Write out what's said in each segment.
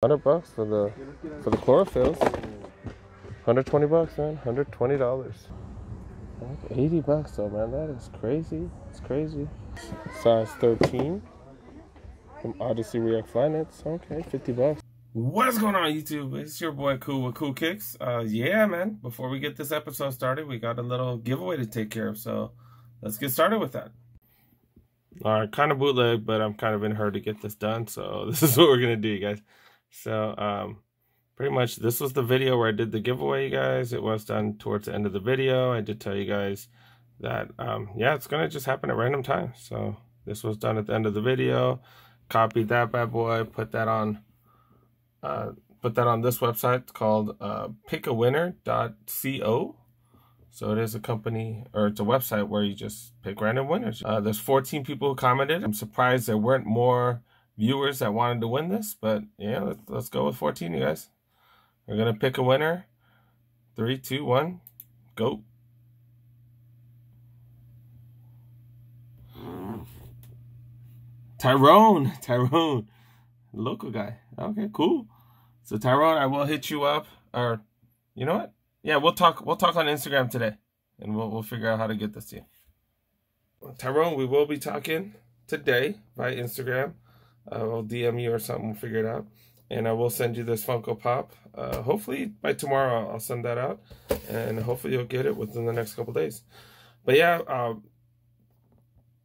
Hundred bucks for the for the chlorophylls. 120 bucks, man. 120 dollars. Like 80 bucks though, man. That is crazy. It's crazy. Size 13 from Odyssey React Finance. Okay, 50 bucks. What's going on YouTube? It's your boy Cool with Ku Kicks. Uh yeah, man. Before we get this episode started, we got a little giveaway to take care of. So let's get started with that. All right, kind of bootleg, but I'm kind of in a hurry to get this done. So this is what we're gonna do, guys. So, um, pretty much this was the video where I did the giveaway, you guys. It was done towards the end of the video. I did tell you guys that, um, yeah, it's going to just happen at random times. So this was done at the end of the video. Copied that bad boy, put that on, uh, put that on this website called uh, pickawinner.co. So it is a company, or it's a website where you just pick random winners. Uh, there's 14 people who commented. I'm surprised there weren't more viewers that wanted to win this, but yeah, let's, let's go with 14, you guys. We're going to pick a winner. Three, two, one, go. Tyrone, Tyrone, local guy. Okay, cool. So Tyrone, I will hit you up, or you know what? Yeah, we'll talk. We'll talk on Instagram today, and we'll we'll figure out how to get this to you. Tyrone, we will be talking today by Instagram. I'll DM you or something. We'll figure it out. And I will send you this Funko Pop. Uh, hopefully by tomorrow I'll send that out. And hopefully you'll get it within the next couple days. But yeah, um,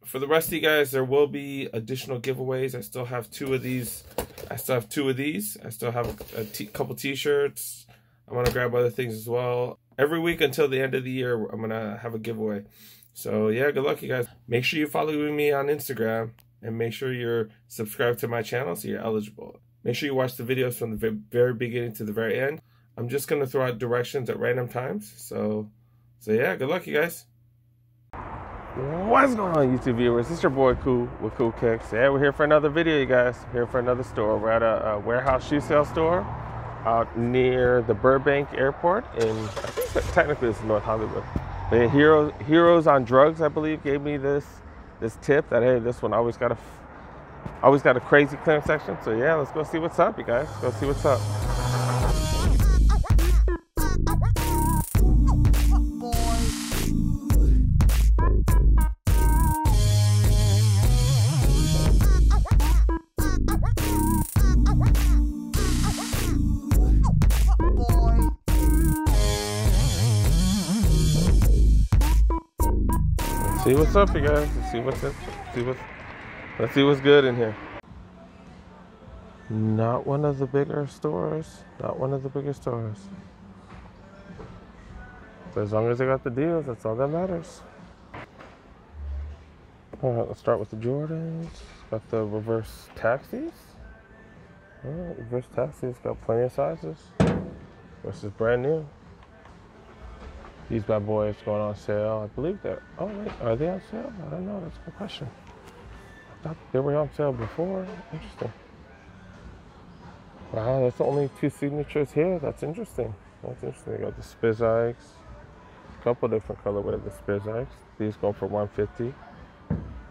for the rest of you guys, there will be additional giveaways. I still have two of these. I still have two of these. I still have a t couple t-shirts. I'm going to grab other things as well. Every week until the end of the year, I'm going to have a giveaway. So yeah, good luck, you guys. Make sure you follow me on Instagram and make sure you're subscribed to my channel so you're eligible. Make sure you watch the videos from the very beginning to the very end. I'm just going to throw out directions at random times. So, so yeah, good luck, you guys. What's going on, YouTube viewers? It's your boy Cool with Ku Kicks. Yeah, we're here for another video, you guys. Here for another store. We're at a, a warehouse shoe sale store out near the Burbank Airport in, I think technically it's North Hollywood. But Heroes, Heroes on Drugs, I believe, gave me this this tip that hey, this one always got a always got a crazy clearance section. So yeah, let's go see what's up, you guys. Go see what's up. See what's up, you guys. Let's see what's up. See what. Let's see what's good in here. Not one of the bigger stores. Not one of the bigger stores. But as long as they got the deals, that's all that matters. All right, let's start with the Jordans. Got the reverse taxis. All right, reverse taxis got plenty of sizes. This is brand new. These bad boys going on sale. I believe they're. Oh wait, are they on sale? I don't know. That's a good question. I thought they were on sale before. Interesting. Wow, that's only two signatures here. That's interesting. That's interesting. They got the Spizikes. A couple different colorways of the Spizikes. These go for 150.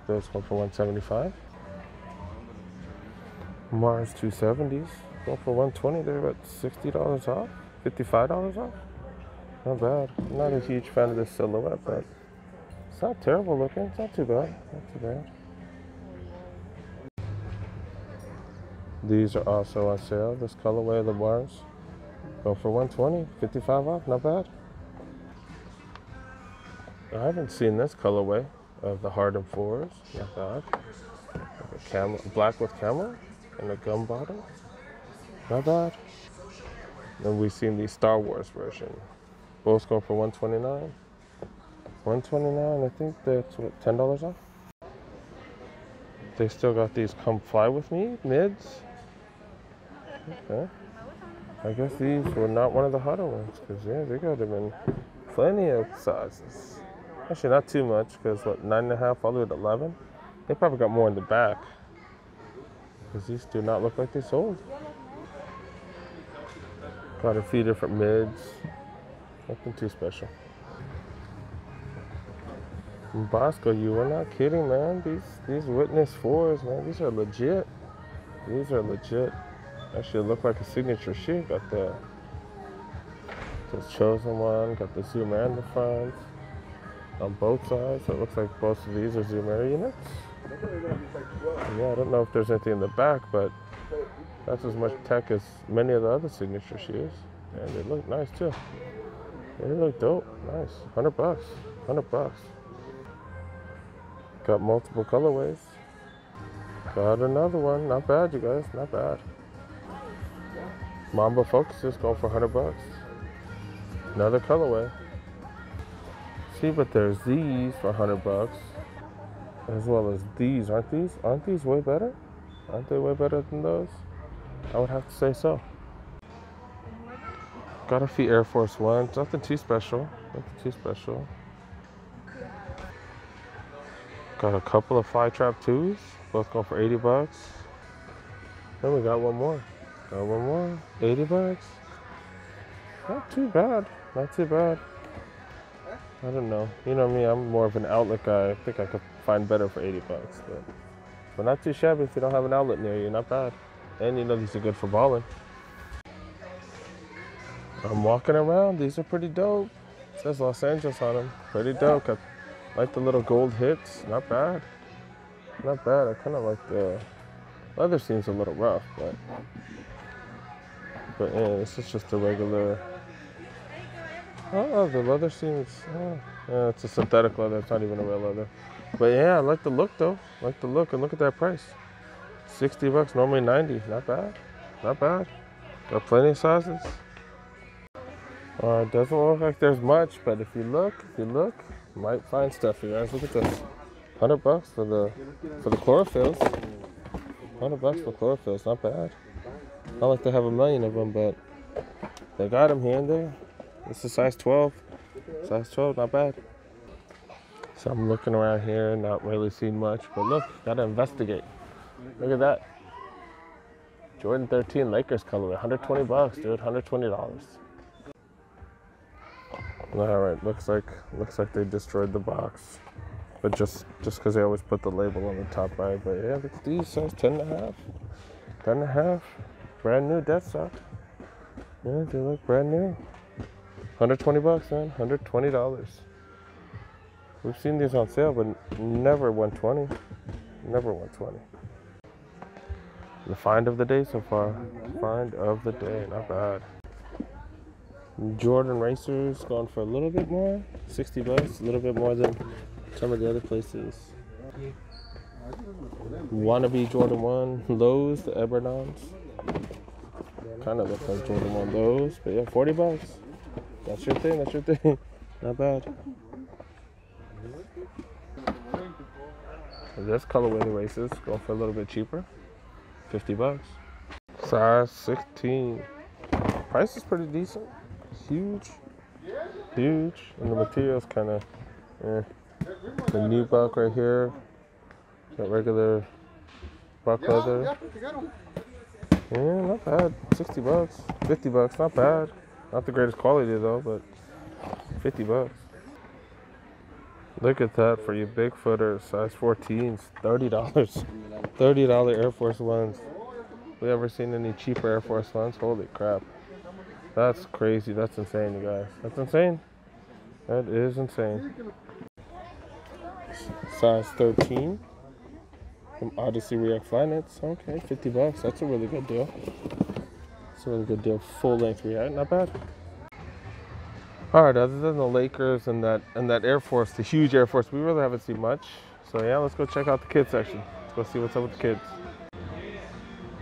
Those go for 175. Mars 270s go for 120. They're about $60 off, $55 off. Not bad. I'm not a huge fan of this silhouette, but it's not terrible looking. It's not too bad. Not too bad. These are also on sale. This colorway of the Mars go for 120, 55 off. Not bad. I haven't seen this colorway of the Harden fours. Not bad. Camel, black with camel and a gum bottle. Not bad. Then we've seen the Star Wars version. Both going for 129 129 I think that's what, $10 off? They still got these come fly with me mids. Okay. I guess these were not one of the hotter ones because yeah, they got them in plenty of sizes. Actually, not too much because what nine and a half all the way to eleven. They probably got more in the back because these do not look like they sold. Got a few different mids. Nothing too special. Bosco, you are not kidding, man. These these witness fours, man, these are legit. These are legit. Actually, it looked like a signature shoe. Got the this chosen one. Got the Zoom in the front on both sides. So it looks like both of these are Zoom Air units. Yeah, I don't know if there's anything in the back, but that's as much tech as many of the other signature shoes. And they look nice too. They look dope. Nice. 100 bucks. 100 bucks. Got multiple colorways. Got another one. Not bad, you guys. Not bad. Mamba Focus Focuses going for 100 bucks. Another colorway. See, but there's these for 100 bucks. As well as these. Aren't these? Aren't these way better? Aren't they way better than those? I would have to say so. Got a few Air Force Ones. Nothing too special. Nothing too special. Got a couple of Fly Trap 2s. Both going for 80 bucks. Then we got one more. Got one more. 80 bucks. Not too bad. Not too bad. I don't know. You know me, I'm more of an outlet guy. I think I could find better for 80 bucks. But, but not too shabby if you don't have an outlet near you. Not bad. And you know these are good for balling. I'm walking around. These are pretty dope. It says Los Angeles on them. Pretty dope. I like the little gold hits. Not bad. Not bad. I kind of like the leather seems a little rough, but but yeah, this is just a regular. Oh, the leather seems. Oh, yeah, it's a synthetic leather. It's not even a real leather. But yeah, I like the look though. I like the look and look at that price. 60 bucks, normally 90. Not bad. Not bad. Got plenty of sizes. Uh, doesn't look like there's much, but if you look, if you look, you might find stuff. You guys, look at this. 100 bucks for the for the chlorophylls. 100 bucks for chlorophylls, not bad. Not like they have a million of them, but they got them here and there. This is size 12. Size 12, not bad. So I'm looking around here, not really seeing much, but look, gotta investigate. Look at that. Jordan 13 Lakers colorway, 120 bucks, dude, 120 dollars. All right, looks like looks like they destroyed the box, but just just because they always put the label on the top right. But yeah, look at these size 10 and a half, 10 and a half, brand new deadstock. Yeah, they look brand new. 120 bucks, man, 120 dollars. We've seen these on sale, but never 120, never 120. The find of the day so far. Find of the day, not bad. Jordan Racers going for a little bit more, 60 bucks, a little bit more than some of the other places. Wannabe Jordan 1 Lows, the Ebernons. Kind of look like Jordan 1 Lows, but yeah, 40 bucks. That's your thing, that's your thing. Not bad. This colorway the races going for a little bit cheaper. 50 bucks. Size 16. Price is pretty decent. Huge. Huge. And the material's kind of eh. The buck right here. Got regular buck leather. Yeah, not bad. 60 bucks. 50 bucks. Not bad. Not the greatest quality though, but 50 bucks. Look at that for you Bigfooters, size 14s, $30. $30 Air Force Ones. We ever seen any cheaper Air Force Ones? Holy crap. That's crazy. That's insane, you guys. That's insane. That is insane. Size 13 from Odyssey React Finance. Okay, 50 bucks. That's a really good deal. It's a really good deal. Full length React. Not bad. All right, other than the Lakers and that and that Air Force, the huge Air Force, we really haven't seen much. So yeah, let's go check out the kids section. Let's go see what's up with the kids.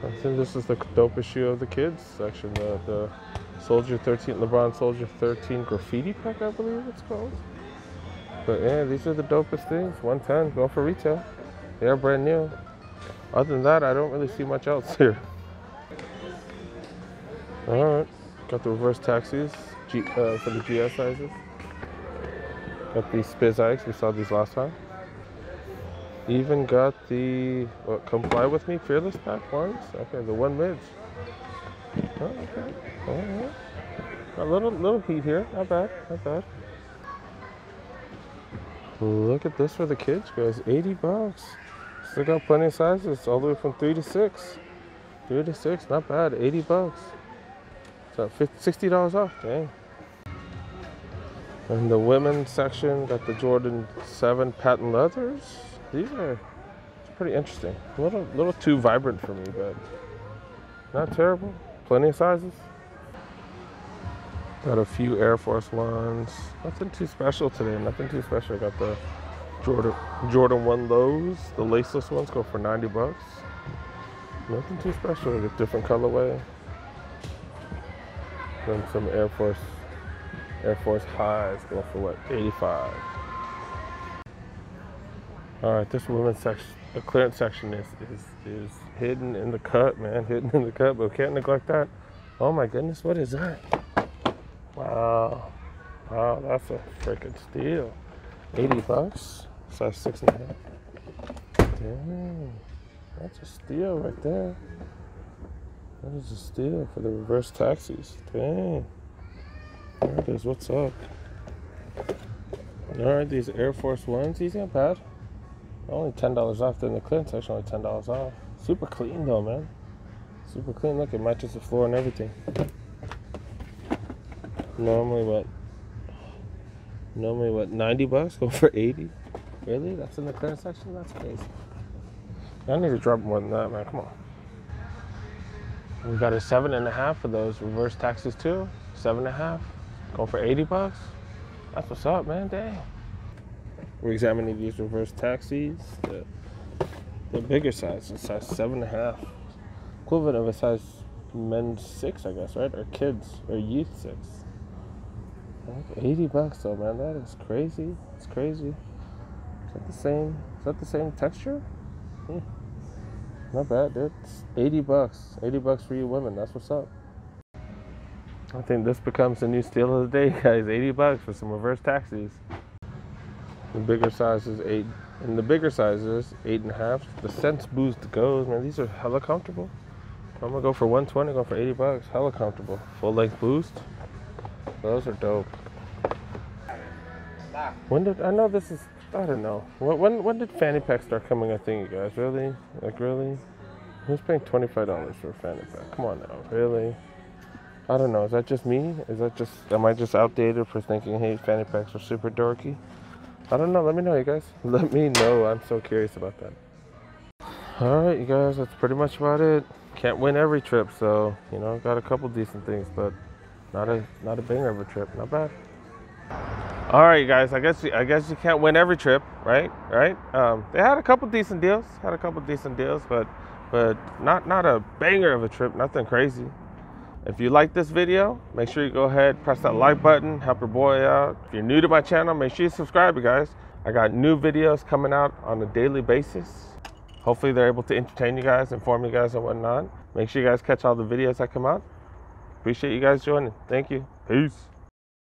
I think this is the dopest shoe of the kids section. The, the Soldier 13, LeBron Soldier 13 graffiti pack, I believe it's called. But yeah, these are the dopest things. 110, go for retail. They are brand new. Other than that, I don't really see much else here. All right, got the reverse taxis. G, uh, for the GS sizes. Got these Spizikes, we saw these last time. Even got the what, Come Fly With Me Fearless Pack ones. Okay, the one mids. Oh, okay. All right. A little little heat here. Not bad. Not bad. Look at this for the kids, guys. 80 bucks. Still got plenty of sizes, all the way from 3 to 6. Three to six, not bad. 80 bucks. So $60 off, dang. In the women's section, got the Jordan 7 patent leathers. These are pretty interesting. A little, little too vibrant for me, but not terrible. Plenty of sizes. Got a few Air Force Ones. Nothing too special today. Nothing too special. I got the Jordan Jordan 1 lows. The laceless ones go for 90 bucks. Nothing too special. A different colorway. Then some Air Force Air Force highs go for what? 85. All right, this women's section, the clearance section is, is is hidden in the cut, man, hidden in the cut, but we can't neglect that. Oh my goodness, what is that? Wow, wow, that's a freaking steal. 80 bucks, size six and a half. Dang, that's a steal right there. That is a steal for the reverse taxis. Dang. There it is. What's up? All right, these Air Force Ones, ain't bad. Only ten dollars off. Then the clearance section, only ten dollars off. Super clean though, man. Super clean. Look, it matches the floor and everything. Normally what? Normally what? Ninety bucks. Go for eighty. Really? That's in the clearance section. That's crazy. I need to drop more than that, man. Come on. We got a seven and a half for those reverse taxis too. Seven and a half. Going for 80 bucks? That's what's up, man. Dang. We're examining these reverse taxis. The, the bigger size, the size seven and a half. Equivalent of a size men's six, I guess, right? Or kids, or youth six. 80 bucks though, man. That is crazy. It's crazy. Is that the same? Is that the same texture? Hmm. Not bad, dude. It's 80 bucks. 80 bucks for you women. That's what's up. I think this becomes the new steal of the day, guys. 80 bucks for some reverse taxis. The bigger sizes, eight. And the bigger sizes, eight and a half. The Sense Boost goes, man. These are hella comfortable. I'm gonna go for 120, go for 80 bucks. Hella comfortable. Full length boost. Those are dope. When did I know this is? I don't know. When when did fanny pack start coming? I think you guys really like really. Who's paying twenty five dollars for a fanny pack? Come on now, really? I don't know. Is that just me? Is that just am I just outdated for thinking hey fanny packs are super dorky? I don't know. Let me know, you guys. Let me know. I'm so curious about that. All right, you guys. That's pretty much about it. Can't win every trip, so you know, got a couple decent things, but not a not a banger of a trip. Not bad. All right, guys. I guess I guess you can't win every trip, right? Right? Um, they had a couple decent deals. Had a couple decent deals, but but not not a banger of a trip. Nothing crazy. If you like this video, make sure you go ahead, press that like button, help your boy out. If you're new to my channel, make sure you subscribe, you guys. I got new videos coming out on a daily basis. Hopefully they're able to entertain you guys, inform you guys and whatnot. Make sure you guys catch all the videos that come out. Appreciate you guys joining. Thank you. Peace.